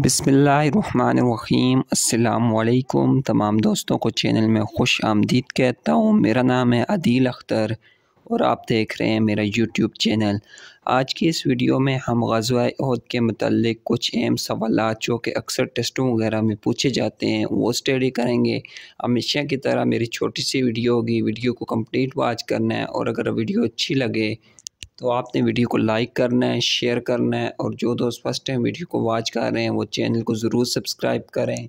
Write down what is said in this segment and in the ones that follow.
बिसमीम अल्लाम तमाम दोस्तों को चैनल में खुश आमदीद कहता हूँ। मेरा नाम है अदील अख्तर और आप देख रहे हैं मेरा यूट्यूब चैनल। आज की इस वीडियो में हम गजवा अहद के मतलब कुछ अहम सवाल जो कि अक्सर टेस्टों वगैरह में पूछे जाते हैं, वो स्टडी करेंगे। हमेशा की तरह मेरी छोटी सी वीडियो होगी। वीडियो को कंप्लीट वॉच करना है और अगर वीडियो अच्छी लगे तो आपने वीडियो को लाइक करना है, शेयर करना है और जो दोस्त फ़र्स्ट टाइम वीडियो को वॉच कर रहे हैं, वो चैनल को ज़रूर सब्सक्राइब करें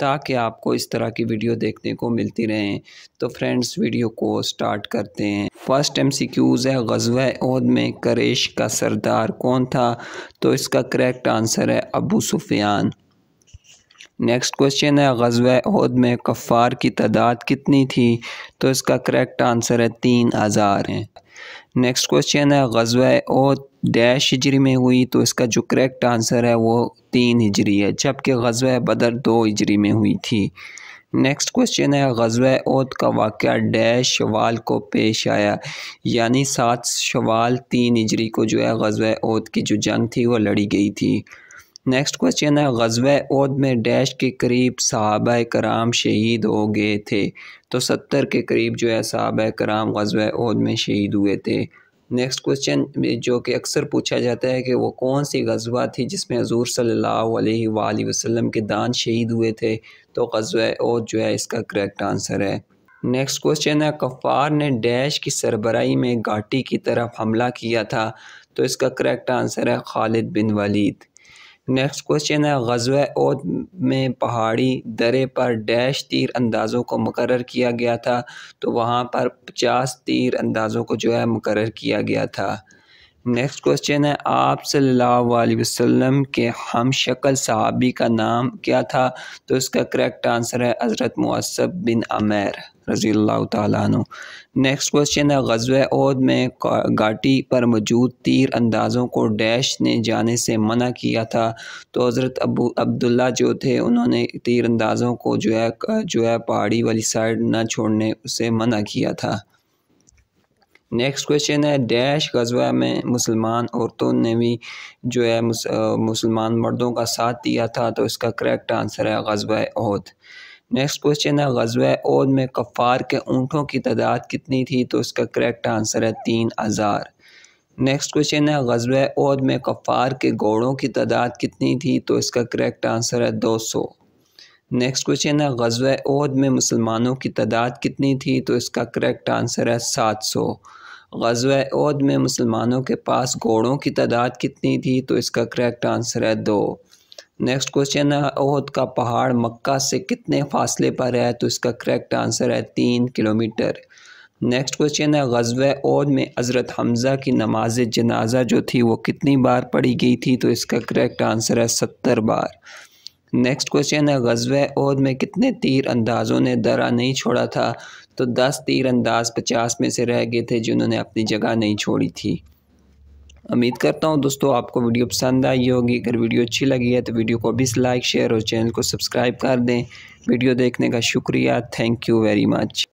ताकि आपको इस तरह की वीडियो देखने को मिलती रहें। तो फ्रेंड्स, वीडियो को स्टार्ट करते हैं। फ़र्स्ट एम सी क्यूज़ है, गजवा उहद में करेश का सरदार कौन था? तो इसका करेक्ट आंसर है अबू सुफियान। नेक्स्ट क्वेश्चन है, गजवा उहद में कफ़ार की तादाद कितनी थी? तो इसका करेक्ट आंसर है तीन हज़ार। है नेक्स्ट क्वेश्चन है, गजवा ओ डैश हिजरी में हुई तो इसका जो करेक्ट आंसर है, वो तीन हिजरी है, जबकि गजवा बदर दो हिजरी में हुई थी। नेक्स्ट क्वेश्चन है, गजवा ओद का वाक़ डैश शवाल को पेश आया, यानी सात शवाल तीन हिजरी को जो है, गजवा ओद की जो जंग थी, वो लड़ी गई थी। नेक्स्ट क्वेश्चन है, गजवा ओद में डैश के करीब सहाबा कराम शहीद हो गए थे। तो सत्तर के करीब जो है सहाबा कराम गजब ओद में शहीद हुए थे। नेक्स्ट क्वेश्चन जो कि अक्सर पूछा जाता है कि वो कौन सी गजवा थी जिसमें हजूर सल्लल्लाहु अलैहि वसल्लम के दान शहीद हुए थे? तो गजब ओद जो है इसका करेक्ट आंसर है। नेक्स्ट क्वेश्चन है कफ़ार ने डैश की सरबराही में घाटी की तरफ़ हमला किया था। तो इसका करेक्ट आंसर है Khalid bin Walid. Next question है, गजवा ओद में पहाड़ी दरे पर डैश तीर अंदाज़ों को मुकर किया गया था तो वहाँ पर पचास तीर अंदाज़ों को जो है मुकर किया गया था। नेक्स्ट क्वेश्चन है, आप सल्लल्लाहु अलैहि वसल्लम के हम शक्ल सहाबी का नाम क्या था? तो इसका करेक्ट आंसर है हज़रत मुसब बिन अमेर रज़ी अल्लाह नेक्स्ट क्वेश्चन है, गजवा ओद में घाटी पर मौजूद तीर अंदाज़ों को डैश ने जाने से मना किया था। तो हज़रत अबू अब्दुल्ला जो थे, उन्होंने तीर अंदाज़ों को जो है जो है पहाड़ी वाली साइड न छोड़ने उसे मना किया था। नेक्स्ट क्वेश्चन है डैश गजवा में मुसलमान औरतों ने भी जो है मुसलमान मर्दों का साथ दिया था तो इसका करेक्ट आंसर है गजवा ओद नेक्स्ट क्वेश्चन है गजवा ओद में कफ़ार के ऊँटों की तादाद कितनी थी तो इसका करेक्ट आंसर है तीन हज़ार। नेक्स्ट क्वेश्चन है गजवा ओद में कफ़ार के घोड़ों की तादाद कितनी थी तो इसका करेक्ट आंसर है दो सौ। नेक्स्ट क्वेश्चन है गजवा ओद में मुसलमानों की तादाद कितनी थी तो इसका करेक्ट आंसर है सात सौ। गजवा में मुसलमानों के पास घोड़ों की तादाद कितनी थी? तो इसका करेक्ट आंसर है दो। नेक्स्ट क्वेश्चन है ओहद का पहाड़ मक्का से कितने फासले पर है? तो इसका करेक्ट आंसर है तीन किलोमीटर। नेक्स्ट क्वेश्चन है, गजवा ओद में हज़रत हमज़ा की नमाज़ जनाजा जो थी वो कितनी बार पढ़ी गई थी? तो इसका करेक्ट आंसर है सत्तर बार। नेक्स्ट क्वेश्चन है, गजवा ओद में कितने तीर अंदाज़ों ने दरा नहीं छोड़ा था? तो दस, तीर अंदाज पचास में से रह गए थे जिन्होंने अपनी जगह नहीं छोड़ी थी। उम्मीद करता हूँ दोस्तों आपको वीडियो पसंद आई होगी। अगर वीडियो अच्छी लगी है तो वीडियो को भी लाइक, शेयर और चैनल को सब्सक्राइब कर दें। वीडियो देखने का शुक्रिया। Thank you very much.